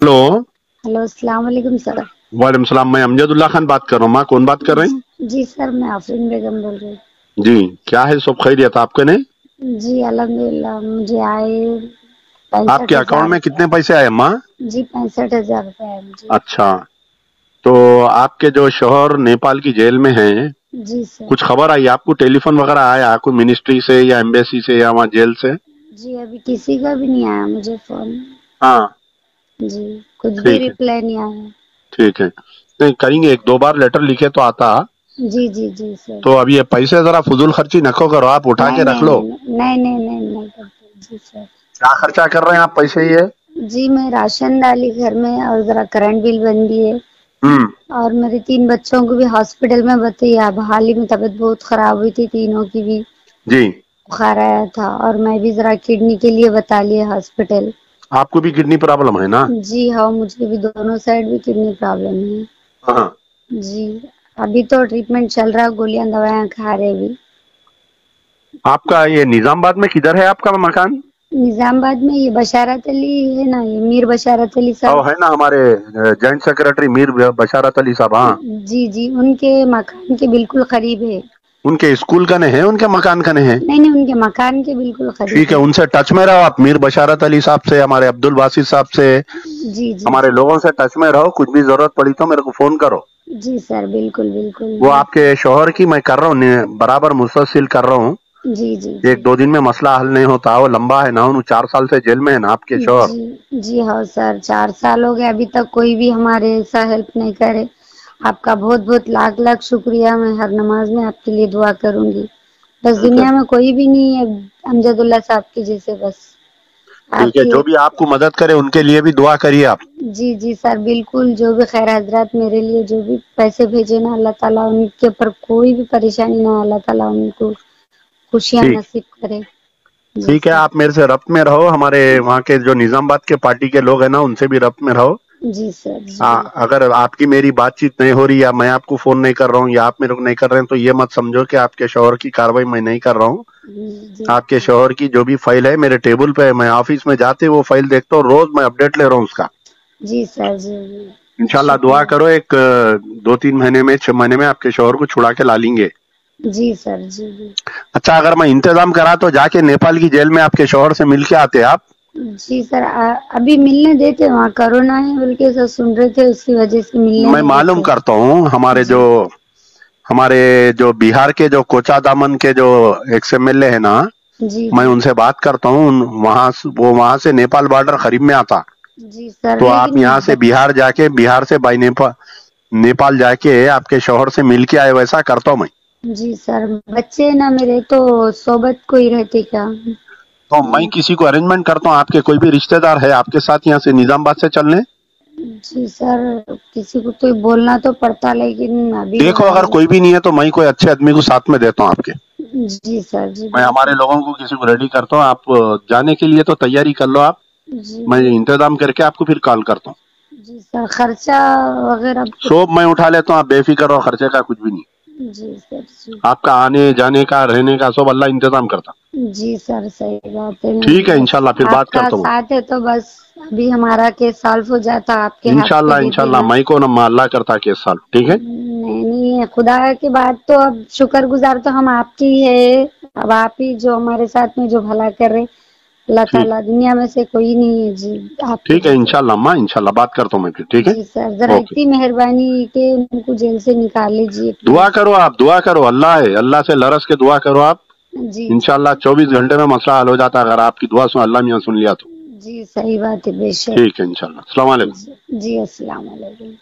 Hello hello अस्सलाम वालेकुम sir वालेकुम सलाम मैं अमजदुल्ला खान बात कर रहा हूँ माँ कौन बात कर रहे हैं? जी सर मैं आफरीन बेगम बोल रही हूँ। जी क्या है सब खैरियत आपके ने? जी अल्हम्दुलिल्लाह मुझे आए आपके अकाउंट में कितने पैसे आए माँ? जी पैंसठ हज़ार रुपए अच्छा तो आपके जो शोहर नेपाल की जेल में है जी सर। कुछ खबर आई? आपको टेलीफोन वगैरह आया कोई मिनिस्ट्री से या एम्बेसी से या वहाँ जेल से? जी अभी किसी का भी नहीं आया मुझे फ़ोन हाँ। जी कुछ भी है। रिप्लाई नहीं आया। ठीक है। नहीं करेंगे एक दो बार लेटर लिखे तो आता। जी जी जी सर तो अब ये पैसे जरा फजूल खर्ची नको करो आप उठा के रख लो। नहीं नहीं नहीं नहीं नहीं करते। जी सर क्या खर्चा कर रहे हैं आप पैसे ये? जी मैं राशन डाली घर में और जरा करंट बिल बन दिए हम्म। और मेरे तीन बच्चों को भी हॉस्पिटल में बताइए अब हाल ही में तबीयत बहुत खराब हुई थी तीनों की भी। जी। बुखार आया था और मैं भी जरा किडनी के लिए बता लिए हॉस्पिटल आपको भी किडनी प्रॉब्लम है ना? जी हाँ मुझे भी दोनों साइड भी किडनी प्रॉब्लम है। हाँ। जी अभी तो ट्रीटमेंट चल रहा है गोलियाँ दवाया खा रहे भी आपका ये निजामबाद में किधर है आपका मकान? निजामबाद में ये बशारत अली है ना ये मीर बशारत अली साहब। है ना हमारे जॉइंट सेक्रेटरी मीर बशारत अली साहब हाँ। जी जी उनके मकान के बिल्कुल करीब है। उनके स्कूल कने हैं उनके मकान कने हैं? नहीं नहीं उनके मकान के बिल्कुल ठीक है उनसे टच में रहो आप मीर बशारत अली साहब से हमारे अब्दुल बासित साहब से जी जी। हमारे लोगों से टच में रहो कुछ भी ज़रूरत पड़ी तो मेरे को फ़ोन करो। जी सर बिल्कुल बिल्कुल। वो आपके शोहर की मैं कर रहा हूँ बराबर मुस्तसिल कर रहा हूँ। जी जी। एक दो दिन में मसला हल नहीं होता वो लंबा है ना उन चार साल से जेल में है ना आपके शोहर? जी जी हाँ सर चार साल हो गए अभी तक कोई भी हमारे ऐसा हेल्प नहीं करे। आपका बहुत बहुत लाख लाख शुक्रिया। मैं हर नमाज़ में आपके लिए दुआ करूँगी। बस दुनिया में कोई भी नहीं है अमजदुल्ला साहब के जैसे बस। ठीक है जो भी आपको मदद करे उनके लिए भी दुआ करिए आप। जी जी सर बिल्कुल। जो भी खैर हजरात मेरे लिए जो भी पैसे भेजे ना अल्लाह ताला उनके ऊपर कोई भी परेशानी ना अल्लाह ताला उनको खुशियाँ नसीब करे। ठीक है आप मेरे से रब्त में रहो। हमारे वहाँ के जो निजामबाद के पार्टी के लोग हैं ना उनसे भी रब्त में रहो। जी सर। आ, अगर आपकी मेरी बातचीत नहीं हो रही या मैं आपको फ़ोन नहीं कर रहा हूँ या आप मेरे को नहीं कर रहे हैं तो ये मत समझो कि आपके शोहर की कार्रवाई मैं नहीं कर रहा हूँ। आपके शोहर की जो भी फ़ाइल है मेरे टेबल पे है मैं ऑफ़िस में जाते वो फ़ाइल देखता हूँ रोज मैं अपडेट ले रहा हूँ उसका। जी सर जी इंशाल्लाह दुआ करो एक दो तीन महीने में छह महीने में आपके शोहर को छुड़ा के ला लेंगे। जी सर जी जी। अच्छा अगर मैं इंतज़ाम करा तो जाके नेपाल की जेल में आपके शोहर से मिल के आते आप। जी सर आ, अभी मिलने देते वहाँ कोरोना है बल्कि सर सुन रहे थे उसकी वजह से मिलने मैं मालूम करता हूँ हमारे जो हमारे जो बिहार के जो कोचा दामन के जो एक्स एम एल ए है ना जी। मैं उनसे बात करता हूँ वहाँ वो वहाँ से नेपाल बॉर्डर करीब में आता। जी सर तो आप यहाँ से बिहार जाके बिहार से बाई नेपाल नेपाल जाके आपके शोहर से मिल के आए वैसा करता हूँ मैं। जी सर बच्चे ना मेरे तो सोबत कोई रहते क्या? तो मैं किसी को अरेंजमेंट करता हूँ आपके कोई भी रिश्तेदार है आपके साथ यहाँ से निजामबाद से चलने? जी सर किसी को तो बोलना तो पड़ता लेकिन अभी देखो अगर कोई भी नहीं है तो मैं कोई अच्छे आदमी को साथ में देता हूँ आपके। जी सर जी मैं हमारे लोगों को किसी को रेडी करता हूँ आप जाने के लिए तो तैयारी कर लो आप। मैं इंतज़ाम करके आपको फिर कॉल करता हूँ। जी सर खर्चा वगैरह सब मैं उठा लेता हूँ आप बेफिक्र रहो खर्चे का कुछ भी नहीं। जी सर जी। आपका आने जाने का रहने का सब अल्लाह इंतज़ाम करता। जी सर सही बात है। ठीक है इनशाला फिर बात करता हूँ। साथ है तो बस अभी हमारा केस सॉल्व हो जाता आपके इनशाला इनशाला पे दे इंशाल्लाह देना। मैं को ना अल्लाह करता केस साल ठीक है? नहीं नहीं खुदा की बात तो अब शुक्रगुजार तो हम आपकी है अब आप ही जो हमारे साथ में जो भला कर रहे अल्लाह। ताला दुनिया में से कोई नहीं है जी आप ठीक है इनशाला माँ इंशाल्लाह बात करता हूँ मैं फिर ठीक है? जी सर जरा इतनी मेहरबानी के उनको जेल से निकाल लीजिए। दुआ करो आप दुआ करो अल्लाह है अल्लाह से लरस के दुआ करो आप। इंशाल्लाह चौबीस घंटे में मसला हल हो जाता है अगर आपकी दुआ सुन अल्लाह मियाँ सुन लिया तो। जी सही बात है बेशक। ठीक है इनशाला जी वालेकुम।